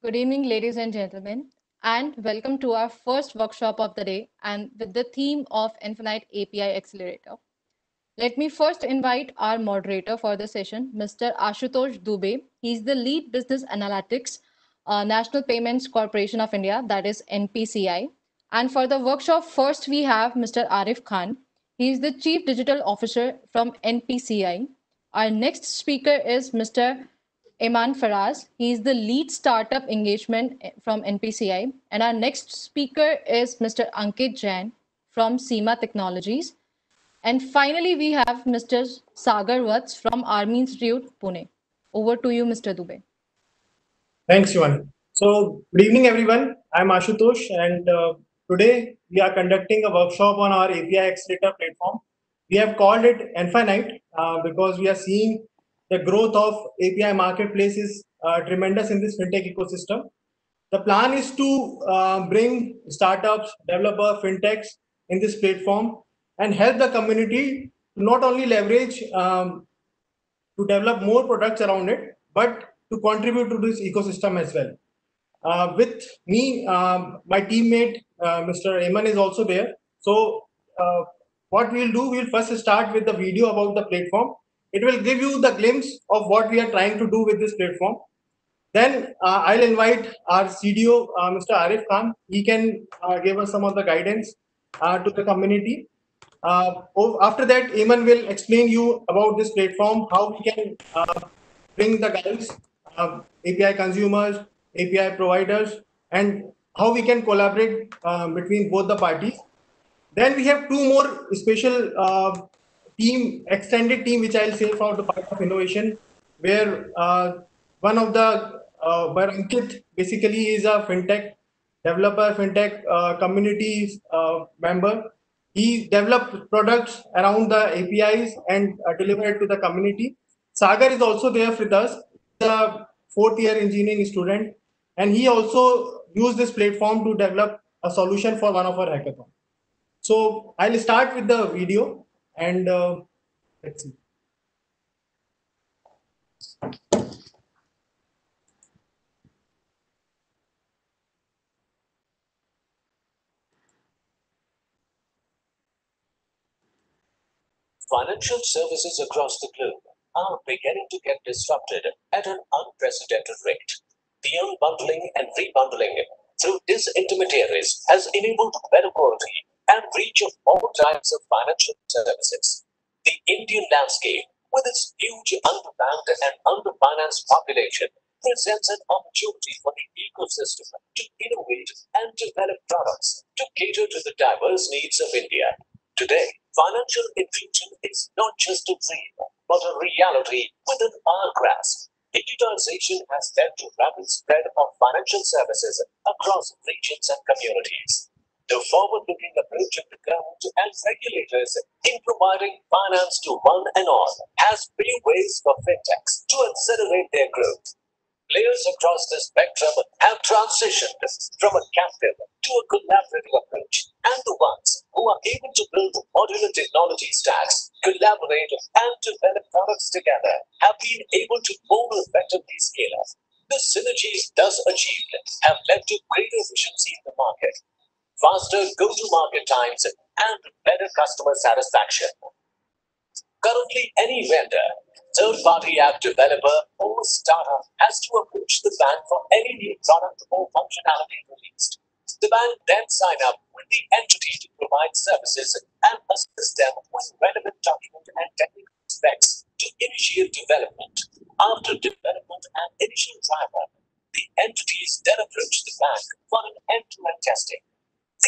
Good evening, ladies and gentlemen, and welcome to our first workshop of the day and with the theme of NFINITE API Accelerator. Let me first invite our moderator for the session, Mr. Ashutosh Dubey. He's the lead business analytics, uh, National Payments Corporation of India, that is NPCI. And for the workshop, first we have Mr. Arif Khan. He is the Chief Digital Officer from NPCI. Our next speaker is Mr. Aiman Faraz. He is the lead startup engagement from NPCI. And our next speaker is Mr. Ankit Jain from SEEMA Technologies. And finally, we have Mr. Sagar Vats from Army Institute, Pune. Over to you, Mr. Dubey. Thanks, Yuan. So, good evening, everyone. I'm Ashutosh, and uh, today we are conducting a workshop on our API Accelerator platform. We have called it NFINITE uh, because we are seeing the growth of API marketplace is uh, tremendous in this fintech ecosystem. The plan is to uh, bring startups, developer, fintechs in this platform and help the community not only leverage um, to develop more products around it, but to contribute to this ecosystem as well. Uh, with me, um, my teammate, uh, Mr. Aiman is also there. So uh, what we'll do, we'll first start with the video about the platform. It will give you the glimpse of what we are trying to do with this platform. Then uh, I'll invite our CDO, uh, Mr. Arif Khan. He can uh, give us some of the guidance to the community. Uh, after that, Aiman will explain you about this platform, how we can uh, bring the guys, uh, API consumers, API providers, and how we can collaborate uh, between both the parties. Then we have two more special uh, team, extended team, which I'll say for the part of innovation, where uh, one of the, where Ankit basically is a fintech developer, fintech community member he developed products around the APIs and uh, delivered to the community. Sagar is also there with us, the fourth year engineering student, and he also used this platform to develop a solution for one of our hackathon. So I'll start with the video and uh, let's see. Financial services across the globe are beginning to get disrupted at an unprecedented rate. The unbundling and rebundling through disintermediaries has enabled better quality and reach of all types of financial services. The Indian landscape, with its huge underbanked and underfinanced population, presents an opportunity for the ecosystem to innovate and develop products to cater to the diverse needs of India. Today, financial inclusion is not just a dream, but a reality within our grasp. Digitalization has led to rapid spread of financial services across regions and communities. The forward-looking approach of the government and regulators in providing finance to one and all has paved ways for fintechs to accelerate their growth. Players across the spectrum have transitioned from a captive to a collaborative approach, and the ones who are able to build modular technology stacks, collaborate, and develop products together have been able to more effectively scale up. The synergies thus achieved have led to greater efficiency in the market, faster go-to-market times, and better customer satisfaction. Currently, any vendor third-party app developer or startup has to approach the bank for any new product or functionality released. The bank then sign up with the entity to provide services and assist them with relevant document and technical specs to initiate development. After development and initial driver, the entities then approach the bank for an end-to-end testing.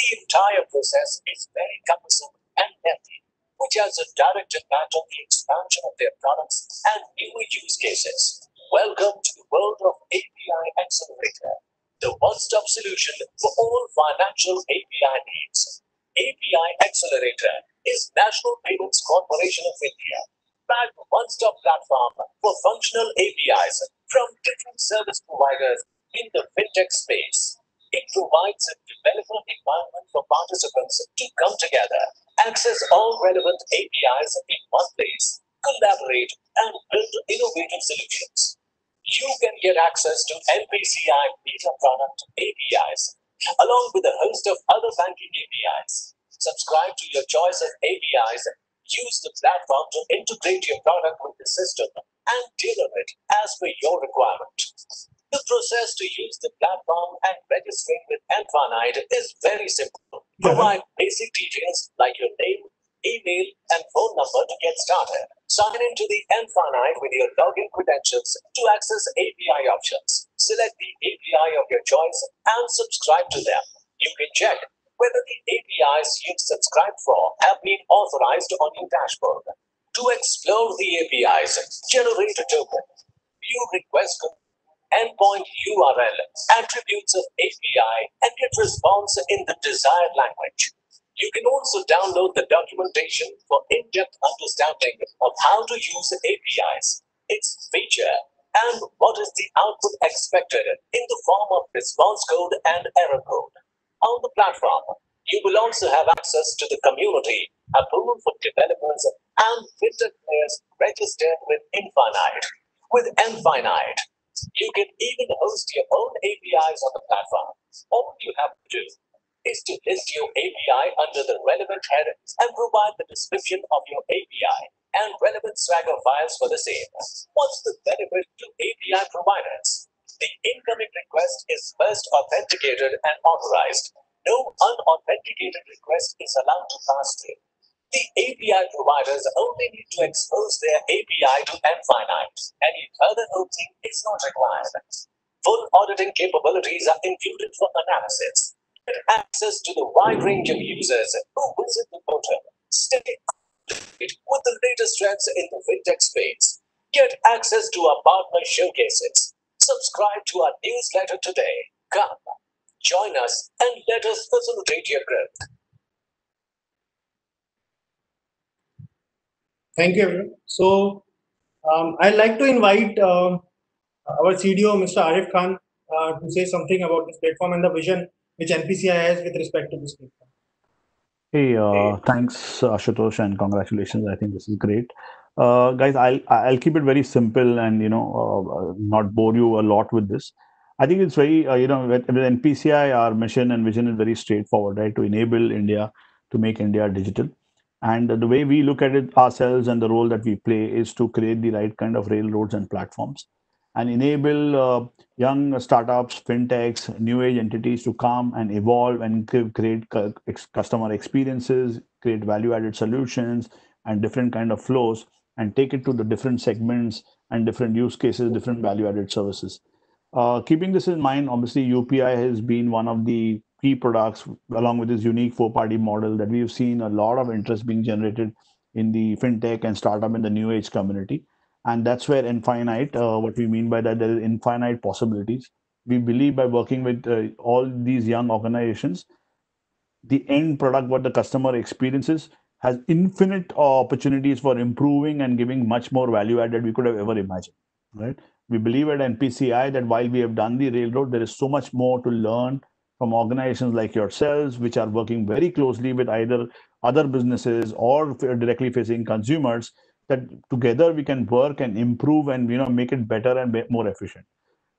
The entire process is very cumbersome and lengthy which has a direct impact on the expansion of their products and new use cases. Welcome to the world of API Accelerator, the one-stop solution for all financial API needs. API Accelerator is National Payments Corporation of India, backed one-stop platform for functional APIs from different service providers in the fintech space. It provides a developer environment for participants to come together access all relevant APIs in one place, collaborate, and build innovative solutions. you can get access to NPCI beta product APIs, along with a host of other banking APIs. Subscribe to your choice of APIs, use the platform to integrate your product with the system, and tailor it as per your requirement. The process to use the platform and registering with NFINITE is very simple. Provide basic details like your name, email, and phone number to get started. Sign into the NFINITE with your login credentials to access API options. Select the API of your choice and subscribe to them. You can check whether the APIs you've subscribed for have been authorized on your dashboard. To explore the APIs, generate a token, view request endpoint URL, attributes of API, and get response in the desired language. You can also download the documentation for in-depth understanding of how to use APIs, its feature, and what is the output expected in the form of response code and error code. On the platform, you will also have access to the community, a pool for developers and fintech players registered with NFINITE. With NFINITE, you can even host your own APIs on the platform. All you have to do is to list your API under the relevant head and provide the description of your API and relevant Swagger files for the same. What's the benefit to API providers? The incoming request is first authenticated and authorized. No unauthenticated request is allowed to pass through. The API providers only need to expose their API to NFINITE. Any further routing is not required. Full auditing capabilities are included for analysis Get access to the wide range of users who visit the portal. Stay updated with the latest trends in the fintech space. Get access to our partner showcases. Subscribe to our newsletter today. Come, join us, and let us facilitate your growth. Thank you, everyone. So, um, I'd like to invite uh, our CDO, Mr. Arif Khan, uh, to say something about this platform and the vision which NPCI has with respect to this platform. Hey, uh, thanks, Ashutosh, and congratulations. I think this is great. Uh, guys, I'll I'll keep it very simple and you know uh, not bore you a lot with this. I think it's very uh, you know with NPCI, our mission and vision is very straightforward, right? To enable India to make India digital, and the way we look at it ourselves and the role that we play is to create the right kind of railroads and platforms and enable uh, young startups, fintechs, new age entities to come and evolve and create customer experiences, create value added solutions and different kind of flows and take it to the different segments and different use cases, different value added services. Uh, keeping this in mind, obviously UPI has been one of the key products along with this unique four party model that we've seen a lot of interest being generated in the fintech and startup in the new age community. And that's where infinite uh, what we mean by that there is infinite possibilities. We believe by working with uh, all these young organizations the end product what the customer experiences has infinite opportunities for improving and giving much more value add that we could have ever imagined right? We believe at npci that while we have done the railroad there is so much more to learn from organizations like yourselves which are working very closely with either other businesses or directly facing consumers that together we can work and improve and you know make it better and more efficient.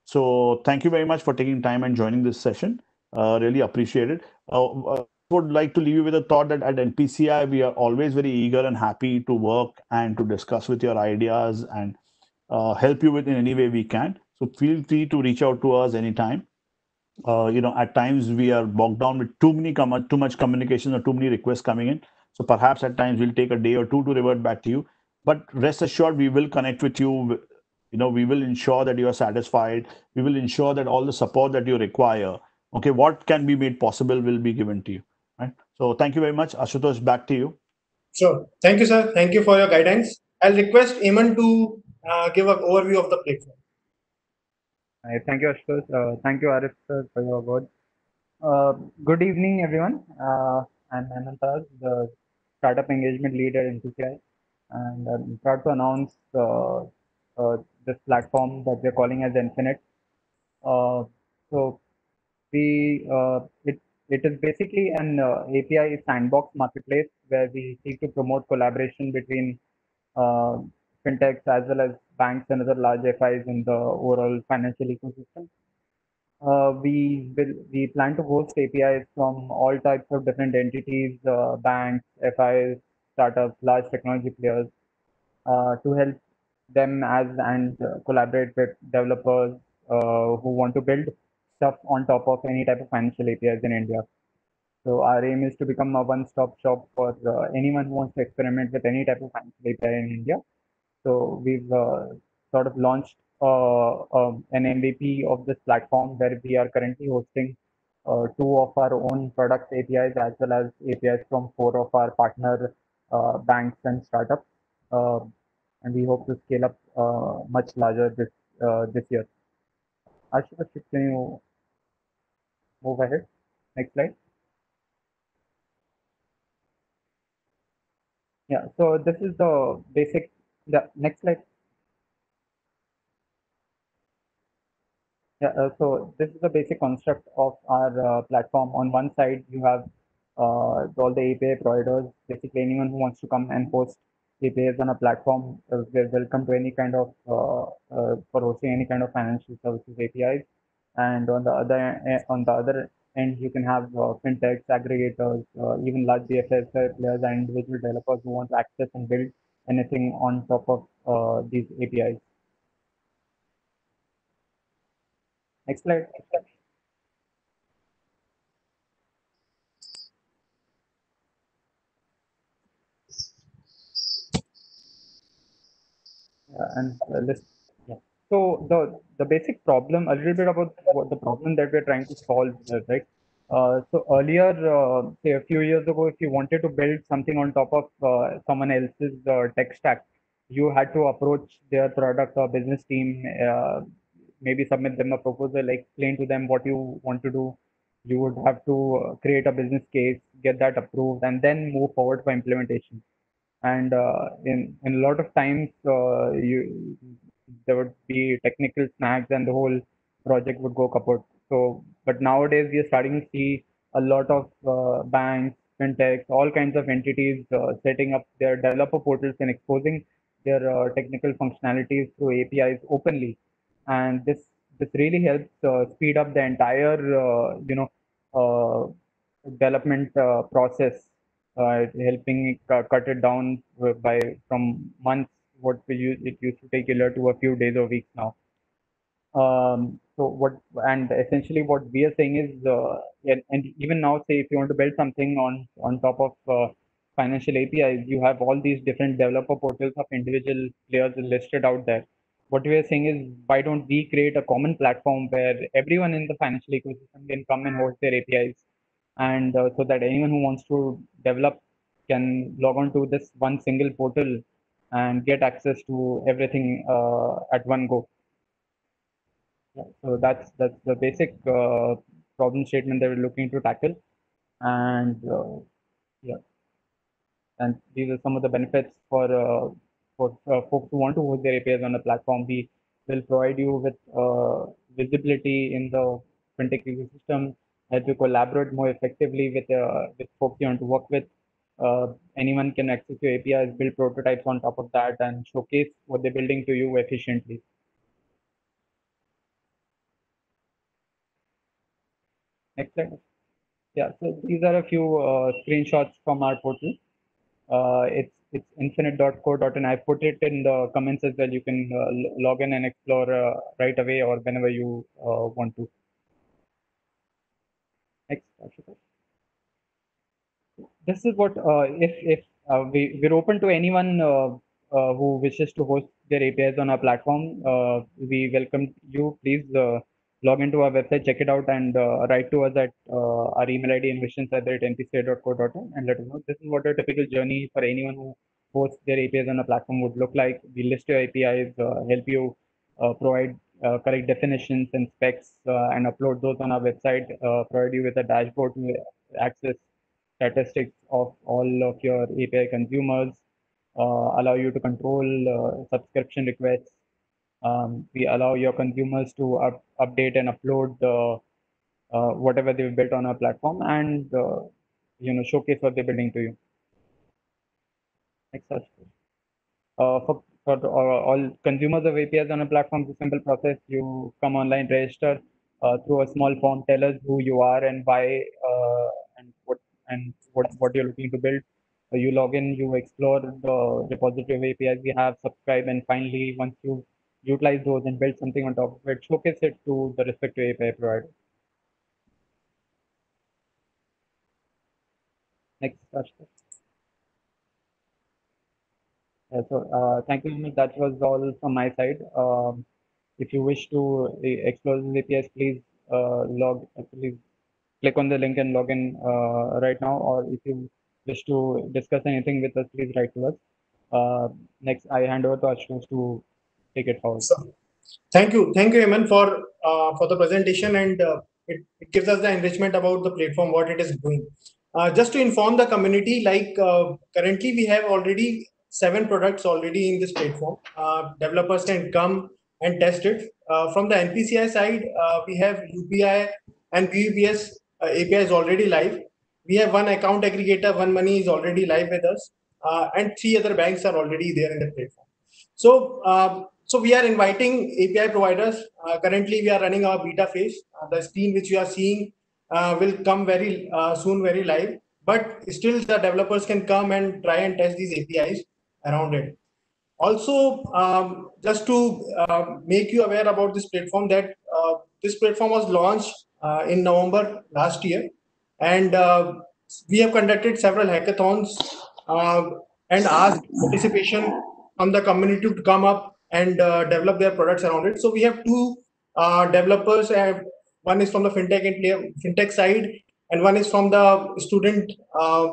So thank you very much for taking time and joining this session. Uh, really appreciate it. Uh, uh, would like to leave you with a thought that at npci we are always very eager and happy to work and to discuss with your ideas and uh, help you with in any way we can. So feel free to reach out to us anytime uh, you know at times we are bogged down with too many com- too much communication or too many requests coming in. So perhaps at times we'll take a day or two to revert back to you. But rest assured we will connect with you. You know we will ensure that you are satisfied. We will ensure that all the support that you require okay what can be made possible will be given to you right? So thank you very much. Ashutosh back to you. Sure. Thank you sir. Thank you for your guidance. I'll request Aiman to uh, give an overview of the platform thank you ashutosh. Uh, thank you arif sir for your words uh, good evening everyone. Uh, i'm Aiman Faraz, the startup engagement leader in TCI and I'm proud to announce uh, uh, this platform that we're calling as NFINITE. Uh, so we it it is basically an API sandbox marketplace where we seek to promote collaboration between fintechs as well as banks and other large FIs in the overall financial ecosystem. Uh, we will we plan to host APIs from all types of different entities, uh, banks, FIs, startups, large technology players, uh, to help them as and collaborate with developers uh, who want to build stuff on top of any type of financial APIs in India. So our aim is to become a one-stop shop for uh, anyone who wants to experiment with any type of financial API in India. So we've uh, sort of launched uh, um, an MVP of this platform where we are currently hosting uh, two of our own product APIs as well as APIs from four of our partner banks and startups. Uh, and we hope to scale up much larger this this year. Ashutosh, can you move ahead? Next slide. Yeah, so this is the basic, the next slide. Yeah, uh, so this is the basic construct of our uh, platform. On one side, you have uh, all the API providers, basically anyone who wants to come and host APIs on a platform, uh, they're welcome to any kind of, uh, uh, for hosting any kind of financial services APIs. And on the other, eh, on the other end, you can have fintechs, aggregators, even large DFS players and individual developers who want to access and build anything on top of these APIs. Next slide. And uh, let's so the the basic problem a little bit about what the problem that we're trying to solve right uh, so earlier uh, say a few years ago if you wanted to build something on top of uh, someone else's uh, tech stack you had to approach their product or business team uh, maybe submit them a proposal explain to them what you want to do. You would have to create a business case get that approved and then move forward for implementation. And in in a lot of times you there would be technical snags and the whole project would go kaput so but nowadays we are starting to see a lot of uh, banks fintechs all kinds of entities uh, setting up their developer portals and exposing their uh, technical functionalities through apis openly and this this really helps uh, speed up the entire you know development process uh, helping cut it down by from months what we use, it used to take a to a few days or weeks now. Um, so what and essentially what we are saying is, uh, and, and, even now, say if you want to build something on on top of uh, financial APIs, you have all these different developer portals of individual players listed out there. What we are saying is, why don't we create a common platform where everyone in the financial ecosystem can come and host their APIs and uh, so that anyone who wants to develop can log on to this one single portal and get access to everything uh, at one go. So that's that's the basic uh, problem statement that we're looking to tackle, and uh, yeah, and these are some of the benefits for uh, for uh, folks who want to host their APIs on a platform. We will provide you with visibility in the fintech ecosystem help you collaborate more effectively with uh, with folks you want to work with. Uh, anyone can access your APIs, build prototypes on top of that, and showcase what they're building to you efficiently. Slide. Yeah, so these are a few uh, screenshots from our portal. Uh, it's it's infinite.co.in. I put it in the comments as well. You can uh, log in and explore uh, right away or whenever you uh, want to. Next, This is what uh, if if uh, we we're open to anyone who wishes to host their APIs on our platform. We welcome you. Please log into our website, check it out, and write to us at our email ID innovations at npca.co.in and let us know. This is what a typical journey for anyone who hosts their APIs on a platform would look like. We list your APIs, help you provide uh, correct definitions and specs uh, and upload those on our website, uh, provide you with a dashboard to access statistics of all of your API consumers, allow you to control subscription requests. Um, we allow your consumers to up, update and upload the whatever they've built on our platform and you know showcase what they're building to you. Next, uh, for for the, all, consumers of APIs on a platform, it's a simple process. You come online, register uh, through a small form, tell us who you are and why uh, and what and what, what you're looking to build. Uh, you log in, you explore the repository of APIs we have, subscribe, and finally, once you utilize those and build something on top of it, showcase it to the respective API provider. Next, Ashton. Yeah, so uh, thank you, Amit. That was all from my side. Um, if you wish to uh, explore the APIs, please uh, log, please click on the link and log in uh, right now. Or if you wish to discuss anything with us, please write to us. Uh, next, I hand over to Ashutosh to take it forward. So, thank you, thank you, Aiman, for uh, for the presentation, and uh, it, it gives us the enrichment about the platform, what it is doing. Uh, just to inform the community, like uh, currently we have already seven products already in this platform. Uh, developers can come and test it. Uh, from the NPCI side, we have UPI and PUBS API is already live. We have one account aggregator, OneMoney is already live with us, and three other banks are already there in the platform. So, um, so we are inviting API providers. Uh, currently, we are running our beta phase. Uh, the screen which you are seeing uh, will come very soon, very live. But still, the developers can come and try and test these APIs around it. Also, um, just to make you aware about this platform, that this platform was launched in November last year, and we have conducted several hackathons and asked participation from the community to come up and uh, develop their products around it. So we have two uh, developers. Uh, one is from the fintech and fintech side, and one is from the student uh,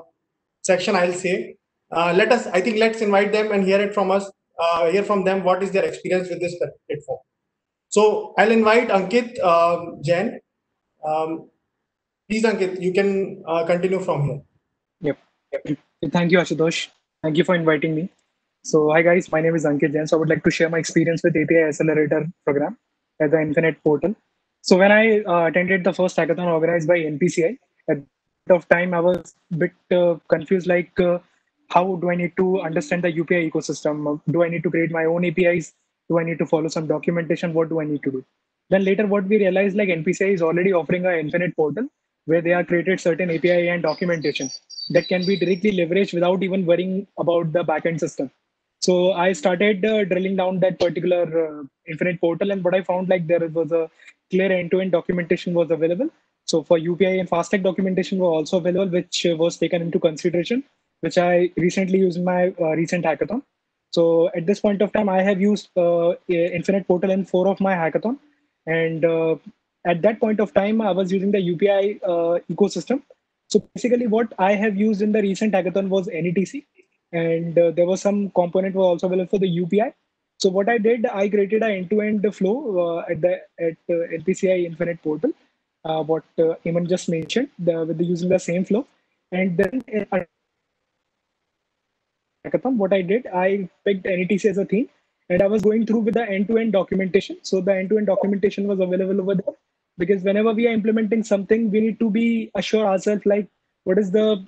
section. I'll say. Uh, let us. I think let's invite them and hear it from us. Uh, hear from them what is their experience with this platform. So I'll invite Ankit um. Um, please, Ankit, you can continue from here. Yep. yep. Thank you, Ashutosh. Thank you for inviting me. So hi guys, my name is Ankit Jain. So I would like to share my experience with API Accelerator program at the NFINITE portal. So when I uh, attended the first hackathon organized by NPCI, at of time I was a bit uh, confused like uh, how do I need to understand the UPI ecosystem? Do I need to create my own APIs? Do I need to follow some documentation? What do I need to do? Then later what we realized like NPCI is already offering an NFINITE portal where they have created certain API and documentation that can be directly leveraged without even worrying about the backend system. So I started uh, drilling down that particular uh, NFINITE portal, and what I found like there was a clear end-to-end documentation was available. So for UPI and FASTag documentation were also available, which uh, was taken into consideration, which I recently used in my uh, recent hackathon. So at this point of time, I have used uh, NFINITE portal in four of my hackathon, and uh, at that point of time, I was using the UPI ecosystem. So basically, what I have used in the recent hackathon was NETC, and uh, there was some component was also available for the UPI. So what I did, I created an end-to-end flow uh, at the at uh, NPCI NFINITE portal, uh, what uh, just mentioned, the, with the using the same flow, and then uh, what I did, I picked NETC as a theme, and I was going through with the end-to-end documentation. So the end-to-end documentation was available over there because whenever we are implementing something, we need to be assure ourselves like what is the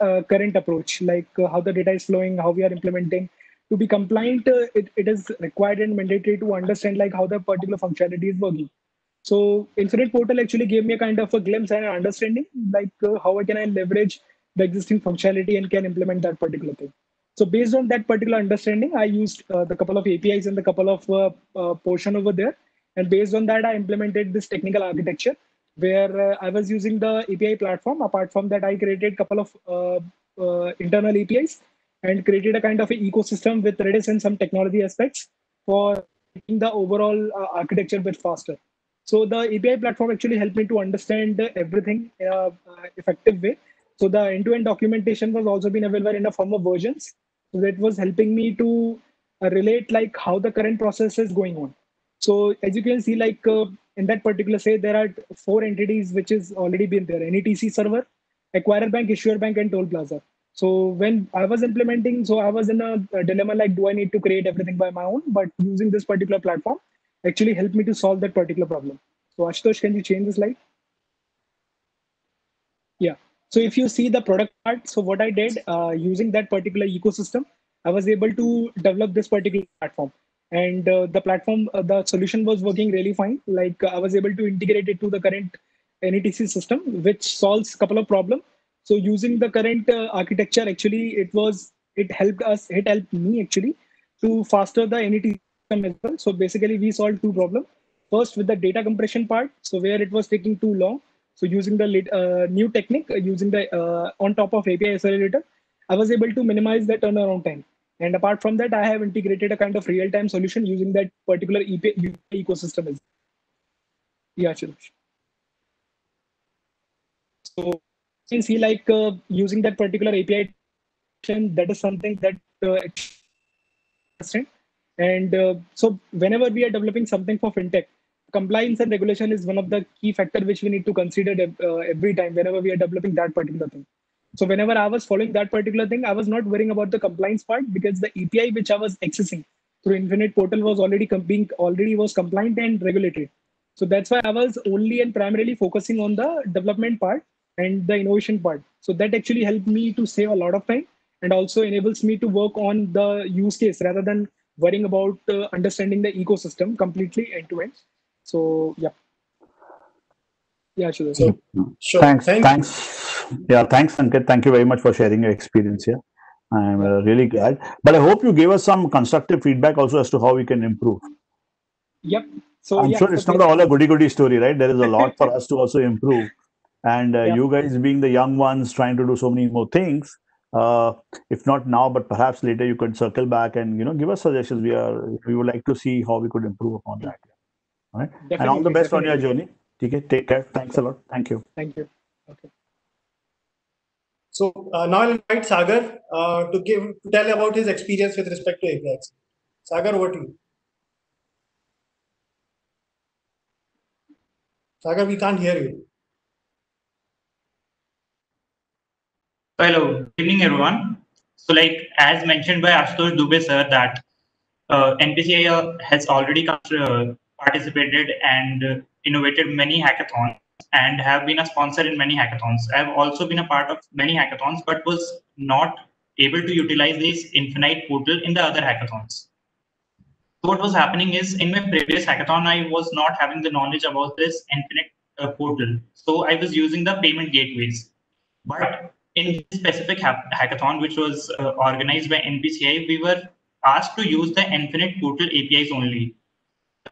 uh, current approach, like uh, how the data is flowing, how we are implementing. To be compliant, uh, it, it is required and mandatory to understand like how the particular functionality is working. So NFINITE Portal actually gave me a kind of a glimpse and an understanding, like uh, how can I leverage the existing functionality and can implement that particular thing. So based on that particular understanding, I used uh, the couple of APIs and the couple of uh, portion over there. And based on that, I implemented this technical architecture where uh, I was using the API platform. Apart from that, I created a couple of uh, uh, internal APIs and created a kind of an ecosystem with Redis and some technology aspects for making the overall architecture bit faster. So the API platform actually helped me to understand everything in a effective way. So the end-to-end documentation was also been available in a form of versions. So that was helping me to relate like how the current process is going on. So as you can see, like uh, in that particular say, there are four entities which is already been there: NETC server, acquirer bank, issuer bank, and toll plaza. So when I was implementing, so I was in a, dilemma like, do I need to create everything by my own? But using this particular platform actually helped me to solve that particular problem. So Ashutosh, can you change the slide? Yeah. So if you see the product part, so what I did uh, using that particular ecosystem, I was able to develop this particular platform. And uh, the platform, uh, the solution was working really fine. Like I was able to integrate it to the current NETC system, which solves a couple of problems. So using the current uh, architecture, actually, it was it helped us. It helped me actually to faster the NETC system as well. So basically, we solved two problems. First, with the data compression part, so where it was taking too long. So using the uh, new technique, uh, using the uh, on top of API accelerator, I was able to minimize the turnaround time. And apart from that, I have integrated a kind of real-time solution using that particular API ecosystem. Yeah, sure. So you can see like uh, using that particular API, that is something that uh, and uh, so whenever we are developing something for fintech, compliance and regulation is one of the key factors which we need to consider uh, every time whenever we are developing that particular thing. So whenever I was following that particular thing, I was not worrying about the compliance part because the API which I was accessing through NFINITE Portal was already being already was compliant and regulated. So that's why I was only and primarily focusing on the development part and the innovation part. So that actually helped me to save a lot of time and also enables me to work on the use case rather than worrying about uh, understanding the ecosystem completely end to end. So yeah. Yeah, sure. So, sure. Thanks. Thank thanks. Yeah, thanks, Ankit. Thank you very much for sharing your experience here. I'm uh, really glad. But I hope you gave us some constructive feedback also as to how we can improve. Yep. So I'm yeah, sure it's not all a goody goody story, right? There is a lot for us to also improve. And uh, Yeah. you guys being the young ones trying to do so many more things, uh, if not now, but perhaps later, you could circle back and you know give us suggestions. We are we would like to see how we could improve upon that. All right. and all the Definitely, best on your definitely. Journey. Okay. Take care. Thanks a lot. Thank you. Thank you. Okay. So uh, now I'll invite Sagar uh, to give to tell about his experience with respect to APIs. Sagar, over to you. Sagar, we can't hear you. Hello, good evening, everyone. So, like as mentioned by Ashutosh Dubey sir, that uh, NPCI uh, has already come uh, participated and innovated many hackathons and have been a sponsor in many hackathons. I have also been a part of many hackathons, but was not able to utilize this NFINITE portal in the other hackathons. So what was happening is in my previous hackathon, I was not having the knowledge about this NFINITE uh, portal. So I was using the payment gateways. But in this specific ha- hackathon, which was uh, organized by NPCI, we were asked to use the NFINITE Portal APIs only.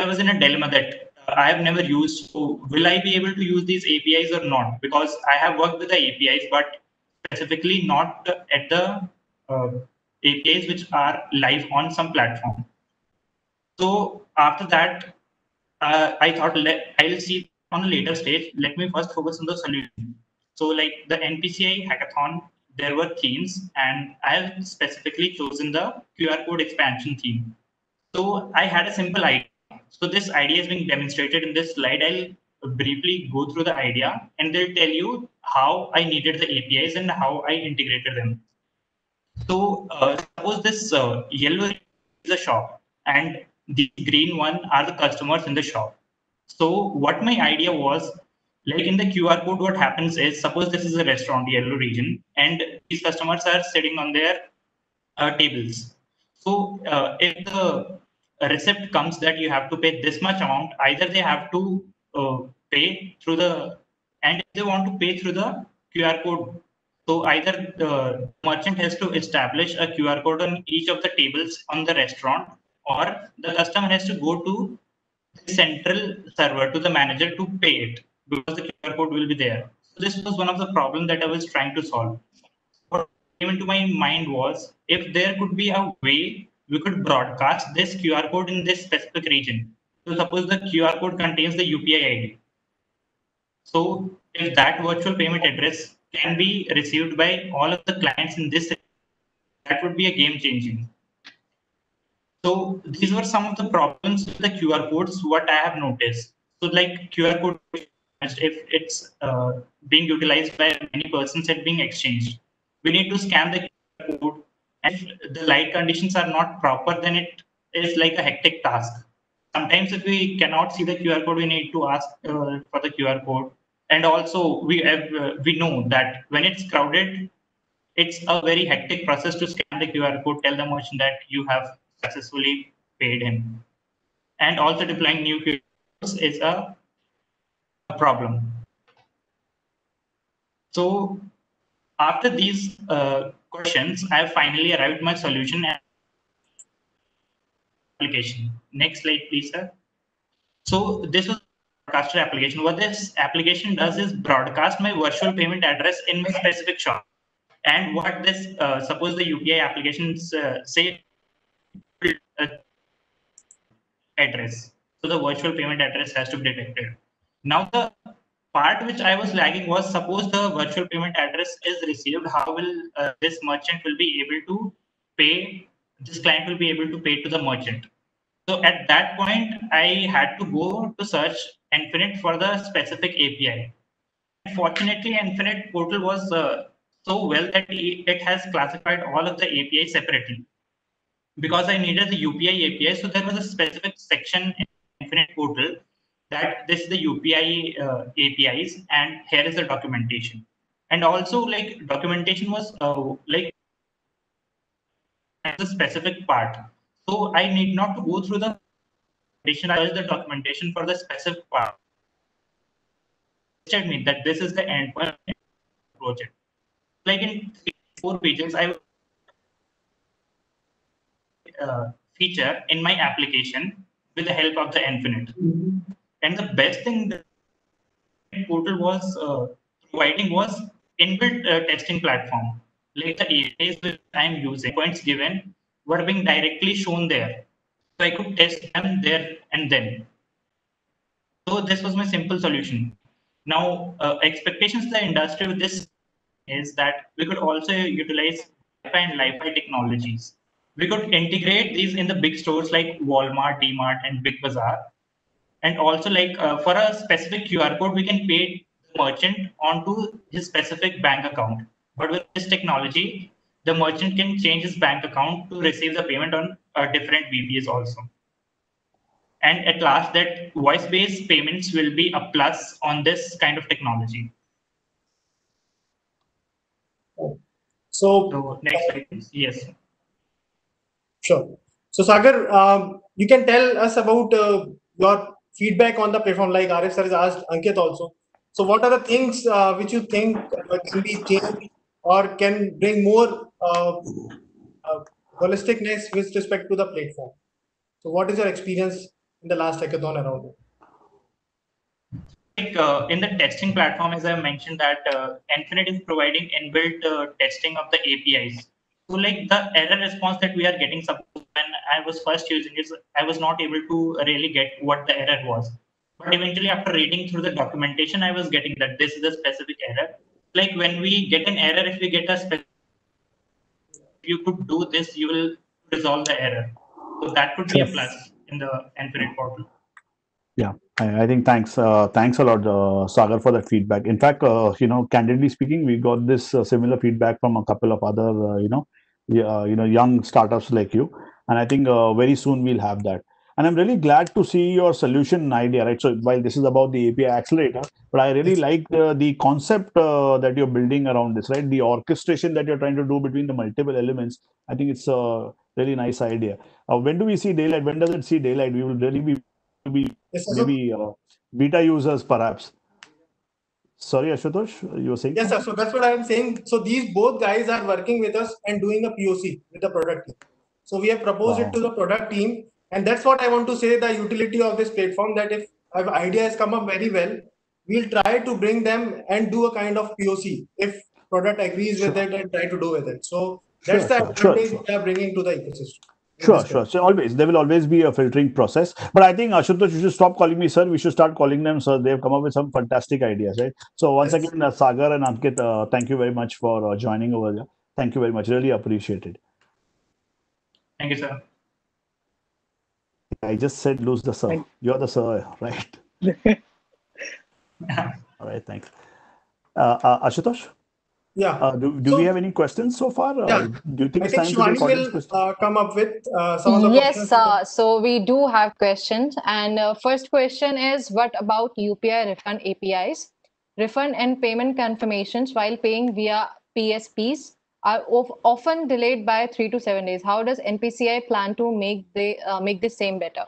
I was in a dilemma that uh, I have never used. So will I be able to use these APIs or not? Because I have worked with the APIs, but specifically not at the uh, APIs which are live on some platform. So after that, uh, I thought I'll see on a later stage. Let me first focus on the solution. So like the NPCI hackathon, there were themes and I have specifically chosen the QR code expansion theme. So I had a simple idea. So this idea is being demonstrated in this slide. I'll briefly go through the idea and they'll tell you how I needed the APIs and how I integrated them. So uh, suppose this uh, yellow is a shop and the green one are the customers in the shop. So what my idea was, like in the QR code, what happens is suppose this is a restaurant, yellow region, and these customers are sitting on their uh, tables. So uh, if the receipt comes that you have to pay this much amount, either they have to uh, pay through the, and if they want to pay through the QR code. So either the merchant has to establish a QR code on each of the tables on the restaurant, or the customer has to go to the central server to the manager to pay it because the QR code will be there. So this was one of the problems that I was trying to solve. What came into my mind was if there could be a way we could broadcast this QR code in this specific region. So suppose the QR code contains the UPI ID. So if that virtual payment address can be received by all of the clients in this, that would be a game changing. So these were some of the problems with the QR codes, what I have noticed. So like QR code, if it's uh, being utilized by many persons and being exchanged, we need to scan the QR code. And if the light conditions are not proper, then it is like a hectic task. Sometimes if we cannot see the QR code, we need to ask uh, for the QR code. And also we have, uh, we know that when it's crowded, it's a very hectic process to scan the QR code, tell the merchant that you have successfully paid him. And also deploying new QR codes is a, a problem. So after these uh, questions, I have finally arrived my solution application. Next slide, please, sir. So this was broadcaster application. What this application does is broadcast my virtual payment address in my specific shop. And what this, uh, suppose the UPI applications uh, say uh, address. So the virtual payment address has to be detected. Now the part which I was lagging was suppose the virtual payment address is received, how will uh, this merchant will be able to pay, this client will be able to pay to the merchant. So at that point, I had to go to search NFINITE for the specific API. Fortunately, NFINITE portal was uh, so well that it has classified all of the APIs separately. Because I needed the UPI API, so there was a specific section in NFINITE portal that this is the UPI uh, APIs and here is the documentation. And also like documentation was uh, like a specific part. So I need not to go through the documentation, the documentation for the specific part. Tell me that this is the endpoint project. Like in four pages, I uh, feature in my application with the help of the NFINITE. Mm -hmm. And the best thing that portal was uh, providing was inbuilt uh, testing platform. Like the APIs that I'm using, points given were being directly shown there. So I could test them there and then. So this was my simple solution. Now, uh, expectations the industry with this is that we could also utilize Wi-Fi and Li-Fi technologies. We could integrate these in the big stores like Walmart, DMart, and Big Bazaar. And also like uh, for a specific QR code, we can pay the merchant onto his specific bank account. But with this technology, the merchant can change his bank account to receive the payment on uh, different VPAs also. And at last, that voice-based payments will be a plus on this kind of technology. So, so next slide, please. Yes. Sure. So Sagar, um, you can tell us about uh, your feedback on the platform, like Arif sir has asked Ankit also. So what are the things uh, which you think uh, can be changed or can bring more uh, holisticness with respect to the platform? So what is your experience in the last hackathon around it? Uh, in the testing platform, as I mentioned that uh, NFINITE is providing inbuilt uh, testing of the APIs. So like the error response that we are getting, suppose when I was first using it, I was not able to really get what the error was. But eventually after reading through the documentation, I was getting that this is a specific error. Like when we get an error, if we get a specific, you could do this, you will resolve the error. So that could be a plus in the NFINITE portal. Yeah, I, I think thanks, uh, thanks a lot, uh, Sagar, for that feedback. In fact, uh, you know, candidly speaking, we got this uh, similar feedback from a couple of other, uh, you know, uh, you know, young startups like you, and I think very soon we'll have that. And I'm really glad to see your solution idea, right? So while this is about the API accelerator, but I really like the, the concept that you're building around this, right? The orchestration that you're trying to do between the multiple elements. I think it's a really nice idea. when do we see daylight? When does it see daylight? We will really be be Yes, maybe uh, beta users perhaps sorry ashutosh you were saying Yes, sir. So that's what I'm saying. So these both guys are working with us and doing a POC with the product team. So we have proposed Wow. it to the product team, and that's what I want to say: the utility of this platform. That if an idea has come up very well, we'll try to bring them and do a kind of POC if product agrees with it and try to do with it. So that's Sure, the sure, sure, advantage sure. we are bringing to the ecosystem. With Sure, sure. So always there will always be a filtering process. But I think Ashutosh, you should stop calling me sir. We should start calling them sir. They've come up with some fantastic ideas, right? So once Yes. again, uh, Sagar and Ankit, uh, thank you very much for uh, joining over there. Thank you very much. Really appreciated. Thank you, sir. I just said lose the sir. Thank- You're the sir, right? All right, thanks. Uh, uh, Ashutosh, Yeah. uh, do, do So- we have any questions so far? Uh, Yeah. Do you think I it's think time to Shivani take will uh, come up with uh, some of the Yes, questions. uh, so we do have questions. And uh, first question is what about UPI refund APIs? Refund and payment confirmations while paying via PSPs are of, often delayed by three to seven days. How does NPCI plan to make the uh, make this same better?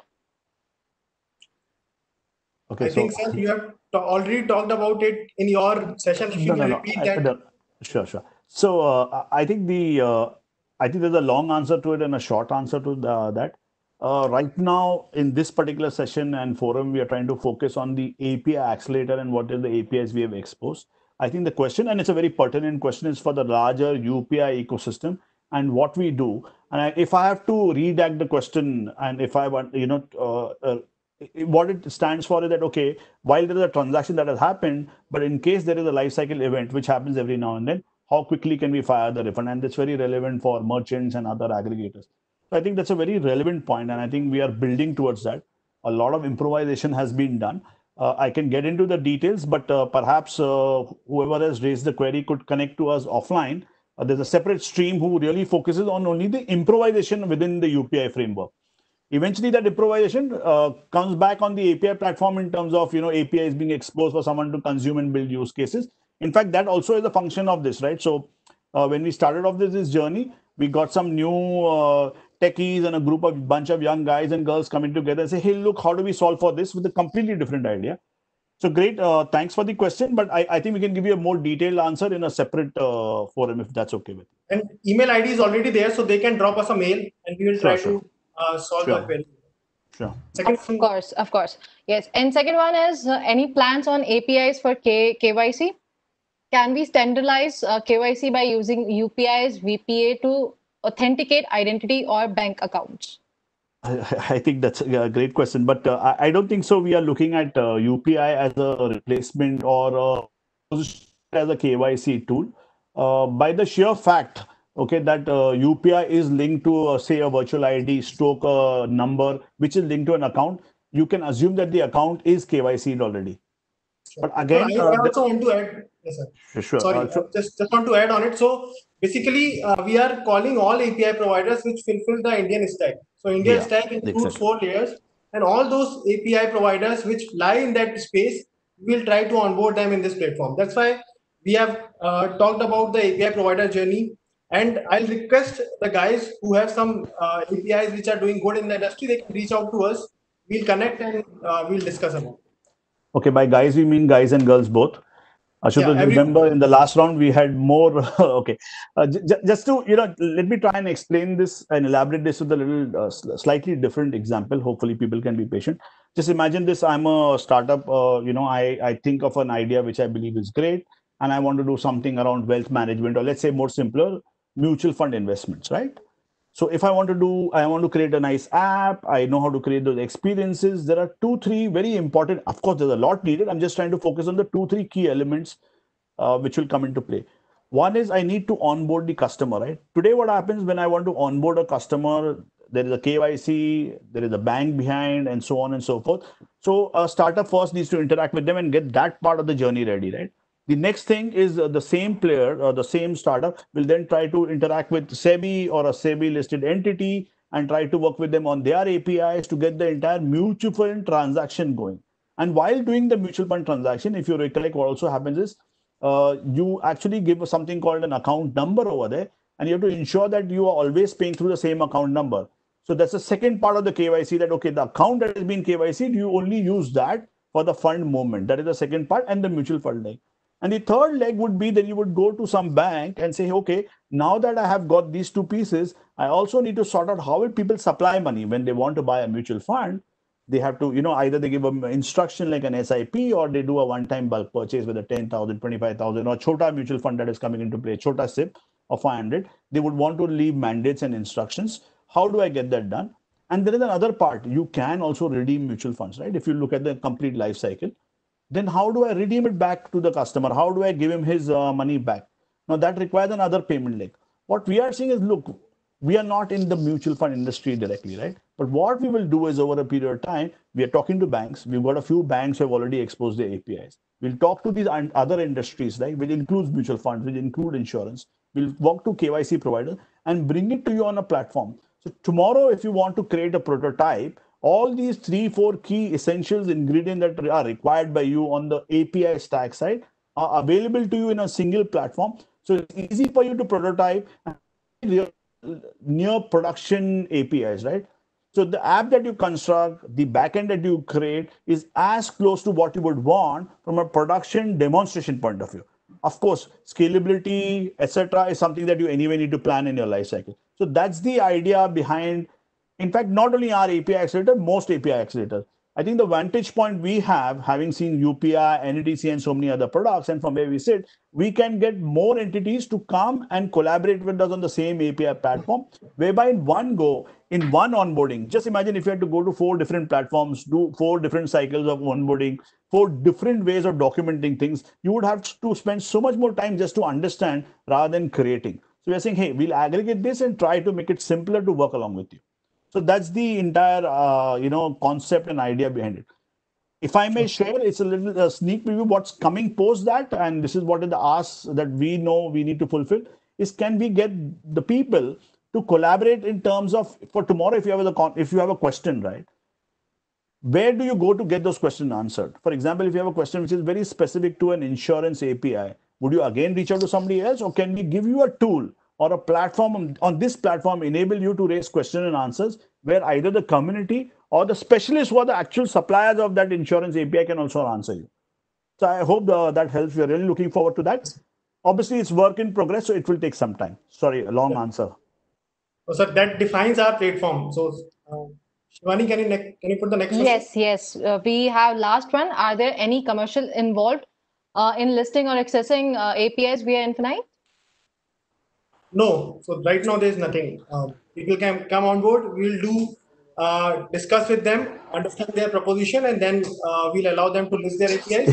Okay, I so think, sir, you have already talked about it in your session. If you no, can no, no. repeat I- that. Sure, sure. So uh, I think the uh, I think there's a long answer to it and a short answer to the, that. Uh, right now, in this particular session and forum, we are trying to focus on the API accelerator and what are the APIs we have exposed. I think the question, and it's a very pertinent question, is for the larger UPI ecosystem and what we do. And I, if I have to redact the question, and if I want, you know, uh, uh, what it stands for is that okay, while there is a transaction that has happened, but in case there is a life cycle event which happens every now and then, how quickly can we fire the refund? And that's very relevant for merchants and other aggregators. So I think that's a very relevant point, and I think we are building towards that. A lot of improvisation has been done. Uh, I can get into the details, but uh, perhaps uh, whoever has raised the query could connect to us offline. Uh, there's a separate stream who really focuses on only the improvisation within the UPI framework eventually that improvisation uh, comes back on the api platform in terms of you know apis being exposed for someone to consume and build use cases. In fact that also is a function of this right? So uh, when we started off this, this journey we got some new uh, techies and a group of bunch of young guys and girls coming together and say hey look how do we solve for this with a completely different idea? So great uh, thanks for the question but I, I think we can give you a more detailed answer in a separate uh, forum if that's okay with you. And email ID is already there, so they can drop us a mail and we will try Sure, sure. To uh, solve Sure. the query. sure Second, Of course, of course. Yes. And second one is uh, any plans on APIs for K- KYC? Can we standardize uh, KYC by using UPI's VPA to authenticate identity or bank accounts? I, I think that's a great question, but uh, I, I don't think so. We are looking at uh, UPI as a replacement or uh, as a KYC tool. Uh, by the sheer fact, okay, that uh, UPI is linked to, uh, say, a virtual ID, stroke a number, which is linked to an account, you can assume that the account is KYC'd already. But So again, I, uh, I also want to add, yes, sir. Sure. Sorry, uh, so- uh, just, just want to add on it. So basically, uh, we are calling all API providers which fulfill the Indian stack. So Indian Yeah, stack includes exactly. four layers, and all those API providers which lie in that space, we will try to onboard them in this platform. That's why we have uh, talked about the API provider journey. And I'll request the guys who have some uh, APIs which are doing good in the industry, they can reach out to us. We'll connect and uh, we'll discuss about. it. Okay, by guys we mean guys and girls both. Ashutosh, Yeah, remember in the last round we had more. okay, uh, just to you know, let me try and explain this and elaborate this with a little uh, slightly different example. Hopefully, people can be patient. Just imagine this: I'm a startup. Uh, you know, I I think of an idea which I believe is great, and I want to do something around wealth management, or let's say more simpler, mutual fund investments, right? So if I want to do, I want to create a nice app. I know how to create those experiences. There are two, three very important. Of course, there's a lot needed. I'm just trying to focus on the two, three key elements uh, which will come into play. One is I need to onboard the customer, right? Today, what happens when I want to onboard a customer? There is a KYC, there is a bank behind, and so on and so forth. So a startup first needs to interact with them and get that part of the journey ready, right? The next thing is uh, the same player or the same startup will then try to interact with SEBI or a SEBI listed entity and try to work with them on their APIs to get the entire mutual fund transaction going. And while doing the mutual fund transaction, if you recollect, what also happens is uh, you actually give something called an account number over there, and you have to ensure that you are always paying through the same account number. So that's the second part of the KYC that okay, the account that has been KYC, you only use that for the fund movement. That is the second part, and the mutual fund. And the third leg would be that you would go to some bank and say, okay, now that I have got these two pieces, I also need to sort out how will people supply money when they want to buy a mutual fund. They have to, you know, either they give them instruction like an SIP or they do a one-time bulk purchase with a 10,000, 25,000 or Chota mutual fund that is coming into play, Chota SIP of 500. They would want to leave mandates and instructions. How do I get that done? And there is another part. You can also redeem mutual funds, right? If you look at the complete life cycle then how do I redeem it back to the customer? How do I give him his uh, money back? Now that requires another payment leg. What we are saying is, look, we are not in the mutual fund industry directly, right? But what we will do is over a period of time, we are talking to banks. We've got a few banks who have already exposed their APIs. We'll talk to these other industries, right? Which includes mutual funds, which include insurance. We'll walk to KYC provider and bring it to you on a platform. So tomorrow, if you want to create a prototype, all these three, four key essentials ingredients that are required by you on the API stack side are available to you in a single platform. So it's easy for you to prototype near production APIs, right? So the app that you construct, the backend that you create is as close to what you would want from a production demonstration point of view. Of course, scalability, etc., is something that you anyway need to plan in your life cycle. So that's the idea behind, in fact, not only our API accelerator, most API accelerators. I think the vantage point we have, having seen UPI, NETC, and so many other products, and from where we sit, we can get more entities to come and collaborate with us on the same API platform, whereby in one go, in one onboarding, just imagine if you had to go to four different platforms, do four different cycles of onboarding, four different ways of documenting things, you would have to spend so much more time just to understand rather than creating. So we're saying, hey, we'll aggregate this and try to make it simpler to work along with you. So that's the entire uh, you know concept and idea behind it. If I may share, it's a little a sneak preview what's coming post that, and this is what the ask that we know we need to fulfill is can we get the people to collaborate in terms of for tomorrow if you have a if you have a question right? Where do you go to get those questions answered? For example if you have a question which is very specific to an insurance api would you again reach out to somebody else or can we give you a tool or a platform on this platform enable you to raise question and answers where either the community or the specialists who are the actual suppliers of that insurance API can also answer you. So I hope the, that helps. We're really looking forward to that. Obviously, it's work in progress, so it will take some time. Sorry, a long yeah. answer. So, sir, that defines our platform. So, uh, Shivani, can you can you put the next? Yes, question? yes. Uh, we have last one. Are there any commercial involved uh, in listing or accessing uh, APIs via NFINITE? No. So right now there's nothing. Uh, people can come on board. We'll do uh, discuss with them, understand their proposition, and then uh, we'll allow them to list their APIs.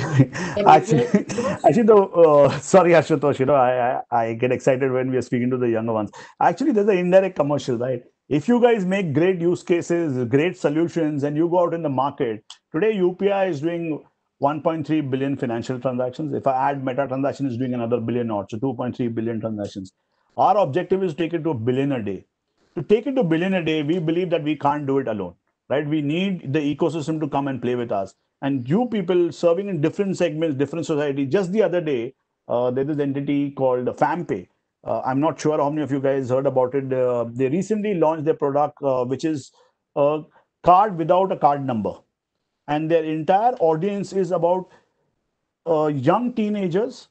actually, actually, though, uh, sorry, Ashutosh, you know, I, I, I get excited when we are speaking to the younger ones. Actually, there's an indirect commercial, right? If you guys make great use cases, great solutions, and you go out in the market, today UPI is doing 1.3 billion financial transactions. If I add meta transaction, is doing another billion or so 2.3 billion transactions. Our objective is to take it to a billion a day. To take it to a billion a day, we believe that we can't do it alone, right? We need the ecosystem to come and play with us. And you people serving in different segments, different society. Just the other day, uh, there is an entity called FamPay. Uh, I'm not sure how many of you guys heard about it. Uh, they recently launched their product, uh, which is a card without a card number. And their entire audience is about uh, young teenagers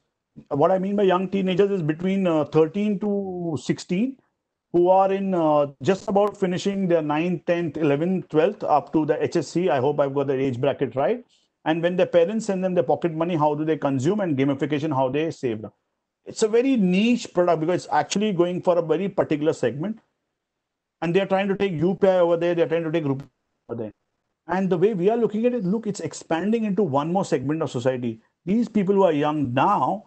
what I mean by young teenagers is between uh, 13 to 16 who are in uh, just about finishing their 9th, 10th, 11th, 12th up to the HSC. I hope I've got the age bracket right. And when their parents send them their pocket money, how do they consume and gamification, how they save them. It's a very niche product because it's actually going for a very particular segment. And they're trying to take UPI over there, they're trying to take RuPay over there. And the way we are looking at it, look, it's expanding into one more segment of society. These people who are young now,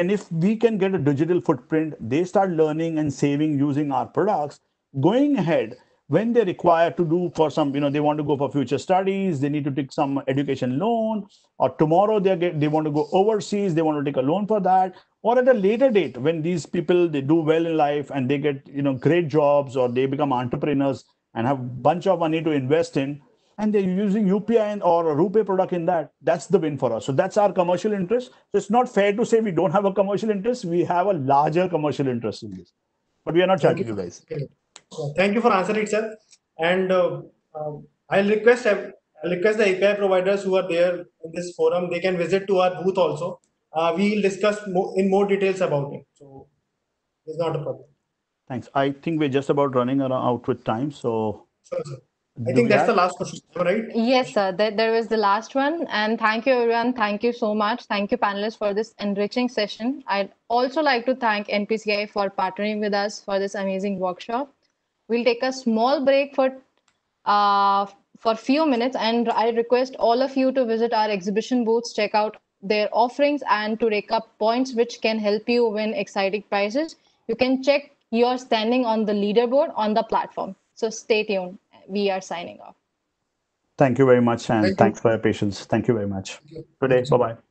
and if we can get a digital footprint, they start learning and saving using our products. Going ahead, when they require to do for some, you know, they want to go for future studies, they need to take some education loan, or tomorrow they get they want to go overseas, they want to take a loan for that, or at a later date when these people they do well in life and they get you know great jobs or they become entrepreneurs and have bunch of money to invest in, and they're using UPI or a RuPay product in that, that's the win for us. So that's our commercial interest. So it's not fair to say we don't have a commercial interest. We have a larger commercial interest in this, but we are not charging you guys. Thank you for answering, sir. And uh, uh, I'll request I'll request the API providers who are there in this forum. They can visit to our booth also. Uh, we'll discuss more, in more details about it. So it's not a problem. Thanks. I think we're just about running out with time. So. Sure, sir. I think that's the last question, right? Yes, sir. That there was the last one. And thank you, everyone. Thank you so much. Thank you, panelists, for this enriching session. I'd also like to thank NPCI for partnering with us for this amazing workshop. We'll take a small break for uh, for few minutes, and I request all of you to visit our exhibition booths, check out their offerings, and to rake up points which can help you win exciting prizes. You can check your standing on the leaderboard on the platform. So stay tuned we are signing off. Thank you very much, and Thank thanks you. for your patience. Thank you very much. Good day. Bye bye.